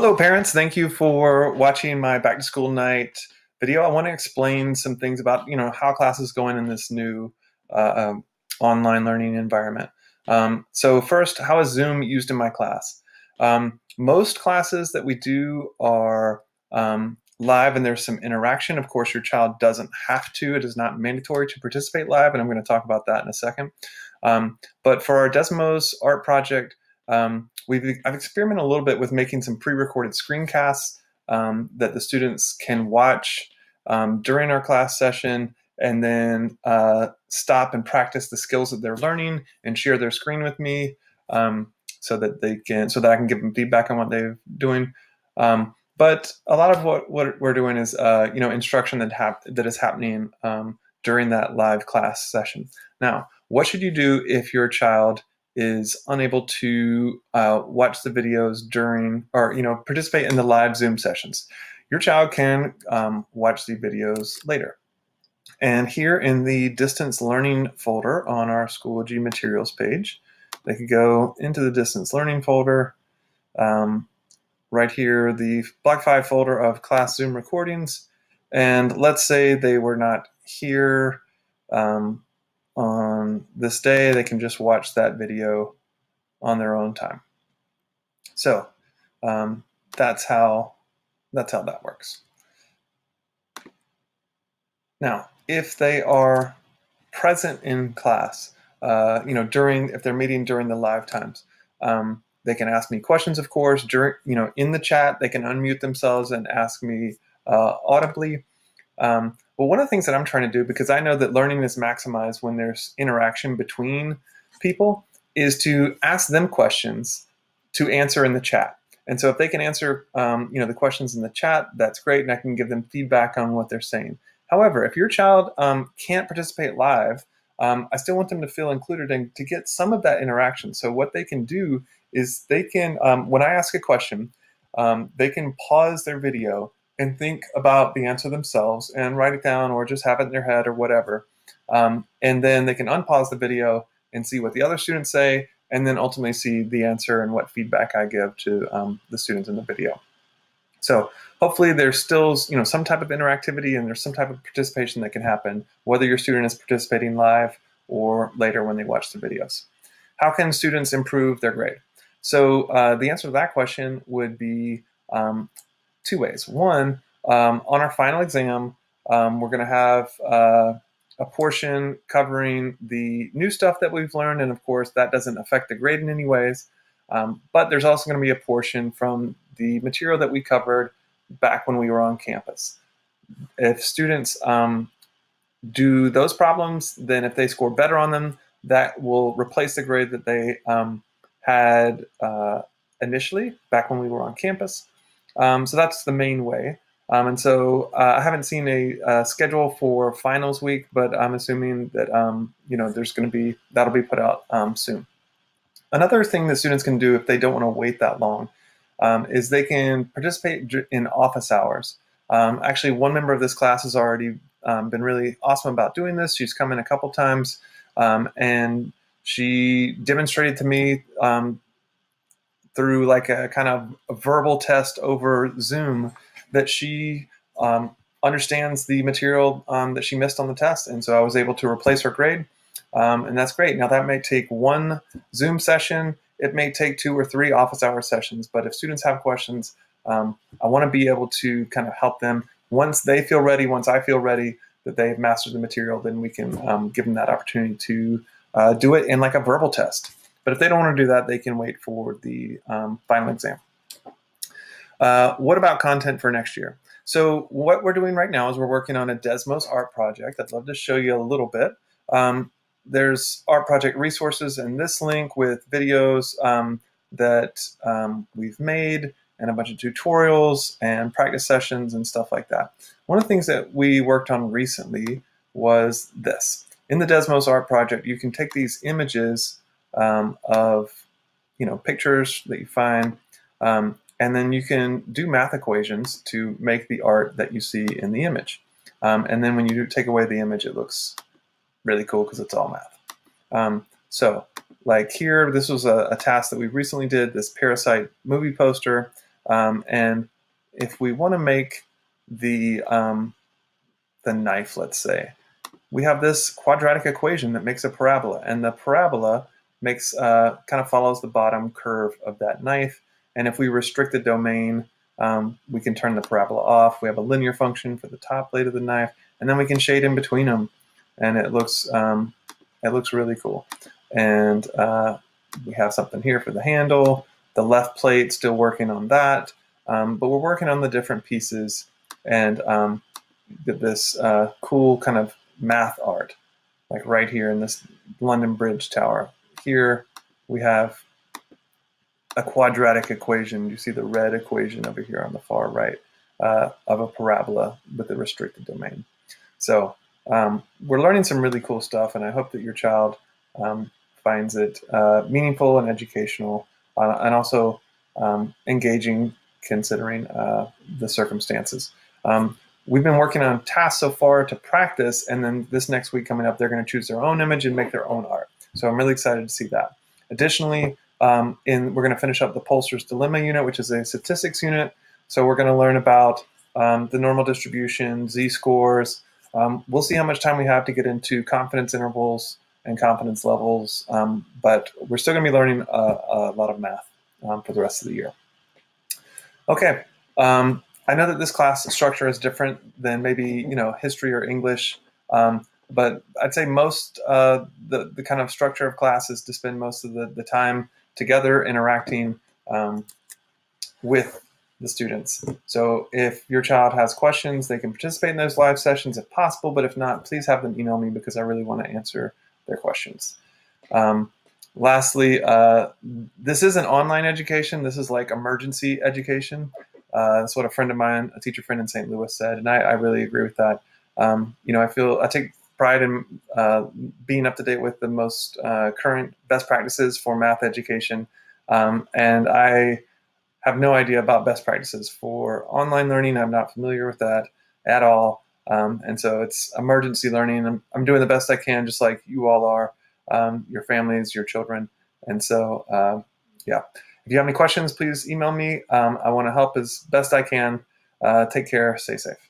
Hello, parents. Thank you for watching my back to school night video. I want to explain some things about you know how classes going in this new uh, um, online learning environment. Um, so first, how is Zoom used in my class? Um, most classes that we do are um, live and there's some interaction. Of course, your child doesn't have to. It is not mandatory to participate live, and I'm going to talk about that in a second. Um, but for our Desmos art project, um, we've I've experimented a little bit with making some pre-recorded screencasts um, that the students can watch um, during our class session and then uh, stop and practice the skills that they're learning and share their screen with me um, so that they can so that I can give them feedback on what they're doing. Um, but a lot of what, what we're doing is uh, you know instruction that hap- that is happening um, during that live class session. Now, what should you do if your child is unable to uh, watch the videos during or you know participate in the live Zoom sessions. Your child can um, watch the videos later. And here in the distance learning folder on our Schoology materials page, they could go into the distance learning folder. Um, right here, the Block 5 folder of class Zoom recordings. And let's say they were not here um, on this day, they can just watch that video on their own time. So um, that's how that's how that works. Now, if they are present in class, uh, you know, during if they're meeting during the live times, um, they can ask me questions. Of course, during you know in the chat, they can unmute themselves and ask me uh, audibly. Um, well, one of the things that I'm trying to do, because I know that learning is maximized when there's interaction between people, is to ask them questions to answer in the chat. And so if they can answer, um, you know, the questions in the chat, that's great, and I can give them feedback on what they're saying. However, if your child um, can't participate live, um, I still want them to feel included and to get some of that interaction. So what they can do is they can, um, when I ask a question, um, they can pause their video and think about the answer themselves and write it down or just have it in their head or whatever. Um, and then they can unpause the video and see what the other students say, and then ultimately see the answer and what feedback I give to um, the students in the video. So hopefully there's still you know some type of interactivity and there's some type of participation that can happen, whether your student is participating live or later when they watch the videos. How can students improve their grade? So uh, the answer to that question would be um, two ways. One, um, on our final exam, um, we're going to have uh, a portion covering the new stuff that we've learned, and of course, that doesn't affect the grade in any ways. Um, but there's also going to be a portion from the material that we covered back when we were on campus. If students um, do those problems, then if they score better on them, that will replace the grade that they um, had uh, initially back when we were on campus. Um, so that's the main way. Um, and so uh, I haven't seen a, uh, schedule for finals week, but I'm assuming that um, you know there's going to be that'll be put out um, soon. Another thing that students can do if they don't want to wait that long um, is they can participate in office hours. Um, actually, one member of this class has already um, been really awesome about doing this. She's come in a couple times and she demonstrated to me through like a kind of a verbal test over Zoom that she um, understands the material um, that she missed on the test. And so I was able to replace her grade. Um, and that's great. Now, that may take one Zoom session, it may take two or three office hour sessions. But if students have questions, um, I want to be able to kind of help them once they feel ready, once I feel ready that they've mastered the material, then we can um, give them that opportunity to uh, do it in like a verbal test. But if they don't want to do that, they can wait for the um, final exam. Uh, what about content for next year? So what we're doing right now is we're working on a Desmos art project. I'd love to show you a little bit. Um, there's art project resources in this link with videos um, that um, we've made and a bunch of tutorials and practice sessions and stuff like that. One of the things that we worked on recently was this. In the Desmos art project, you can take these images um, of you know pictures that you find um, and then you can do math equations to make the art that you see in the image. Um, and then when you take away the image, it looks really cool because it's all math. Um, so like here, this was a, a, task that we recently did, this Parasite movie poster. Um, and if we want to make the the knife, let's say, we have this quadratic equation that makes a parabola, and the parabola makes uh, kind of follows the bottom curve of that knife. And if we restrict the domain, um, we can turn the parabola off. We have a linear function for the top blade of the knife, and then we can shade in between them, and it looks um, it looks really cool. And uh, we have something here for the handle. The left plate still working on that, um, but we're working on the different pieces and um, this uh, cool kind of math art, like right here in this London Bridge Tower. Here we have a quadratic equation. You see the red equation over here on the far right uh, of a parabola with a restricted domain. So um, we're learning some really cool stuff, and I hope that your child um, finds it uh, meaningful and educational, uh, and also um, engaging considering uh, the circumstances. Um, we've been working on tasks so far to practice, and then this next week coming up, they're going to choose their own image and make their own art. So I'm really excited to see that. Additionally, um, in we're going to finish up the Pollster's Dilemma unit, which is a statistics unit. So we're going to learn about um, the normal distribution, z-scores. Um, we'll see how much time we have to get into confidence intervals and confidence levels, um, but we're still going to be learning a, a, lot of math um, for the rest of the year. Okay, um, I know that this class structure is different than maybe you know history or English. Um, but I'd say most uh, the the kind of structure of class is to spend most of the, the time together interacting um, with the students. So if your child has questions, they can participate in those live sessions if possible. But if not, please have them email me because I really want to answer their questions. Um, lastly, uh, this is an online education. This is like emergency education. Uh, that's what a friend of mine, a teacher friend in St. Louis, said, and I, I really agree with that. Um, you know, I feel I take pride in uh, being up to date with the most uh, current best practices for math education. Um, and I have no idea about best practices for online learning. I'm not familiar with that at all. Um, and so it's emergency learning. I'm, I'm, doing the best I can, just like you all are, um, your families, your children. And so, uh, yeah. If you have any questions, please email me. Um, I want to help as best I can. Uh, take care. Stay safe.